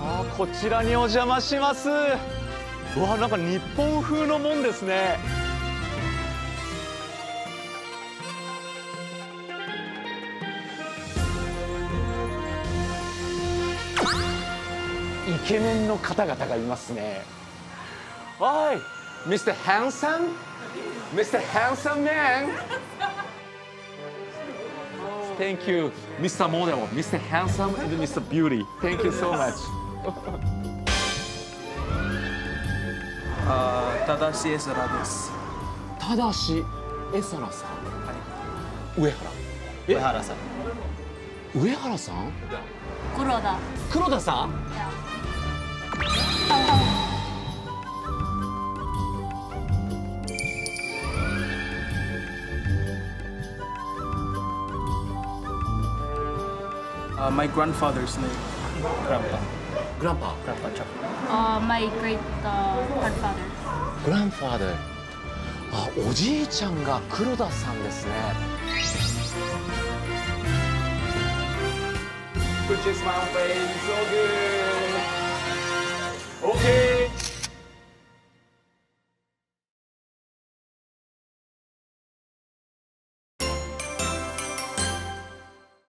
あこちらにお邪魔しますうわなんか日本風のもんですねイケメンの方々がいますねはい Mr. Handsome Mr. Handsome Man Thank you Mr. Model Mr. Handsome and Mr. Beauty Thank you so much あーただしエスラです。ただしエサラさん上原上原さん。上原さん黒田黒田さん Uh, my grandfather's name. Grandpa. グランパ Grandpa Chuck. uh, my great uh, grandfather あおじいちゃんが黒田さんですね Put your smile face so good